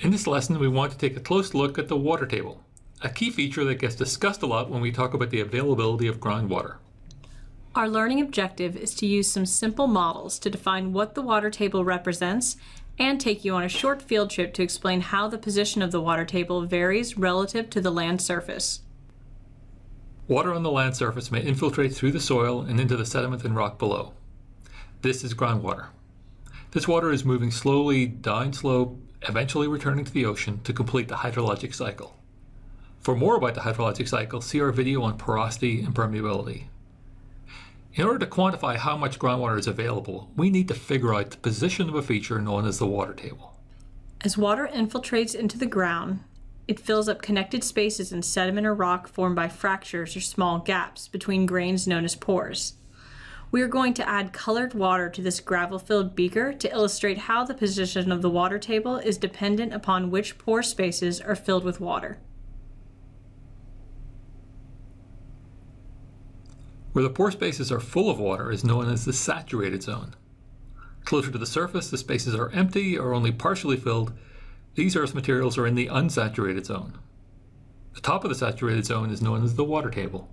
In this lesson, we want to take a close look at the water table, a key feature that gets discussed a lot when we talk about the availability of groundwater. Our learning objective is to use some simple models to define what the water table represents and take you on a short field trip to explain how the position of the water table varies relative to the land surface. Water on the land surface may infiltrate through the soil and into the sediment and rock below. This is groundwater. This water is moving slowly downslope, eventually returning to the ocean to complete the hydrologic cycle. For more about the hydrologic cycle, see our video on porosity and permeability. In order to quantify how much groundwater is available, we need to figure out the position of a feature known as the water table. As water infiltrates into the ground, it fills up connected spaces in sediment or rock formed by fractures or small gaps between grains known as pores. We are going to add colored water to this gravel-filled beaker to illustrate how the position of the water table is dependent upon which pore spaces are filled with water. Where the pore spaces are full of water is known as the saturated zone. Closer to the surface, the spaces are empty or only partially filled. These earth materials are in the unsaturated zone. The top of the saturated zone is known as the water table.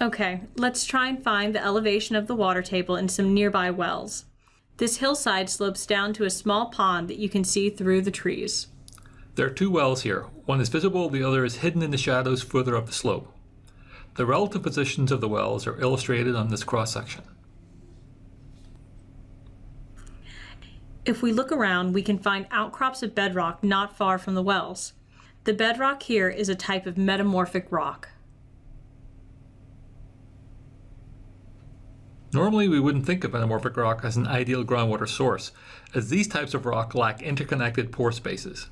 Okay, let's try and find the elevation of the water table in some nearby wells. This hillside slopes down to a small pond that you can see through the trees. There are two wells here. One is visible, the other is hidden in the shadows further up the slope. The relative positions of the wells are illustrated on this cross-section. If we look around, we can find outcrops of bedrock not far from the wells. The bedrock here is a type of metamorphic rock. Normally, we wouldn't think of metamorphic rock as an ideal groundwater source, as these types of rock lack interconnected pore spaces.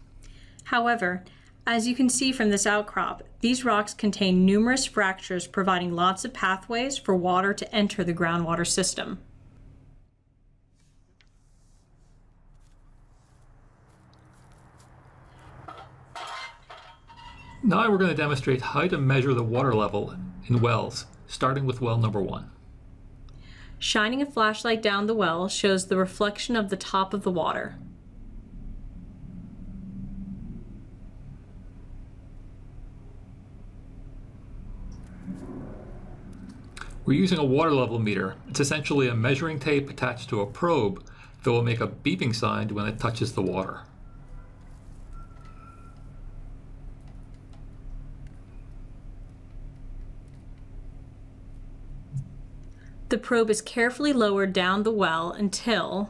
However, as you can see from this outcrop, these rocks contain numerous fractures providing lots of pathways for water to enter the groundwater system. Now we're going to demonstrate how to measure the water level in wells, starting with well number one. Shining a flashlight down the well shows the reflection of the top of the water. We're using a water level meter. It's essentially a measuring tape attached to a probe that will make a beeping sound when it touches the water. The probe is carefully lowered down the well until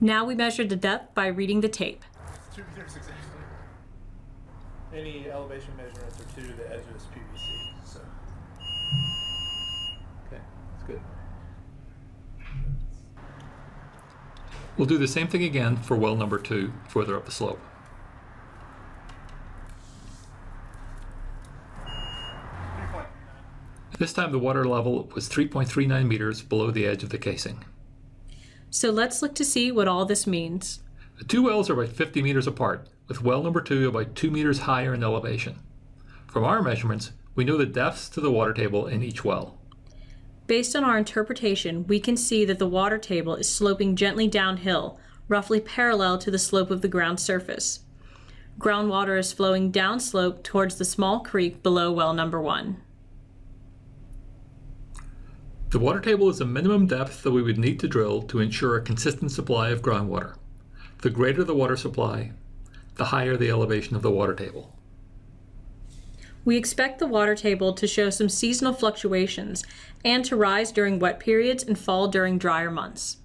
Now we measure the depth by reading the tape. Two meters exactly. Any elevation measurements are to the edge of this PVC. So Okay, that's good. We'll do the same thing again for well number two, further up the slope. This time the water level was 3.39 meters below the edge of the casing. So let's look to see what all this means. The two wells are about 50 meters apart, with well number two about 2 meters higher in elevation. From our measurements, we know the depths to the water table in each well. Based on our interpretation, we can see that the water table is sloping gently downhill, roughly parallel to the slope of the ground surface. Groundwater is flowing downslope towards the small creek below well number one. The water table is the minimum depth that we would need to drill to ensure a consistent supply of groundwater. The greater the water supply, the higher the elevation of the water table. We expect the water table to show some seasonal fluctuations and to rise during wet periods and fall during drier months.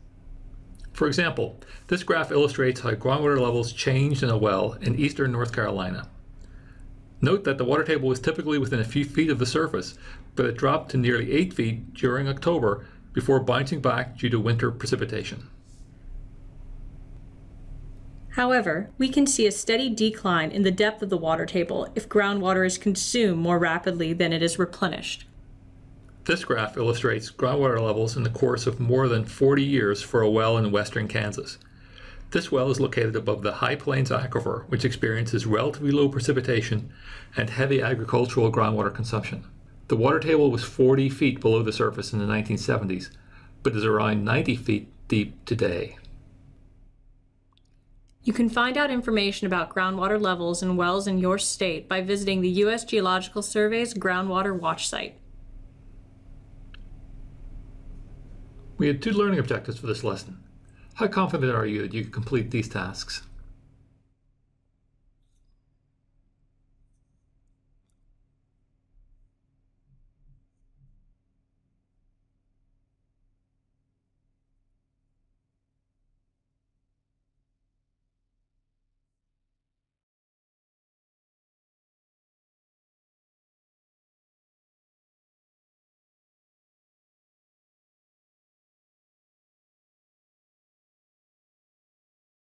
For example, this graph illustrates how groundwater levels changed in a well in eastern North Carolina. Note that the water table was typically within a few feet of the surface, but it dropped to nearly 8 feet during October before bouncing back due to winter precipitation. However, we can see a steady decline in the depth of the water table if groundwater is consumed more rapidly than it is replenished. This graph illustrates groundwater levels in the course of more than 40 years for a well in western Kansas. This well is located above the High Plains Aquifer, which experiences relatively low precipitation and heavy agricultural groundwater consumption. The water table was 40 feet below the surface in the 1970s, but is around 90 feet deep today. You can find out information about groundwater levels in wells in your state by visiting the U.S. Geological Survey's Groundwater Watch site. We had two learning objectives for this lesson. How confident are you that you can complete these tasks?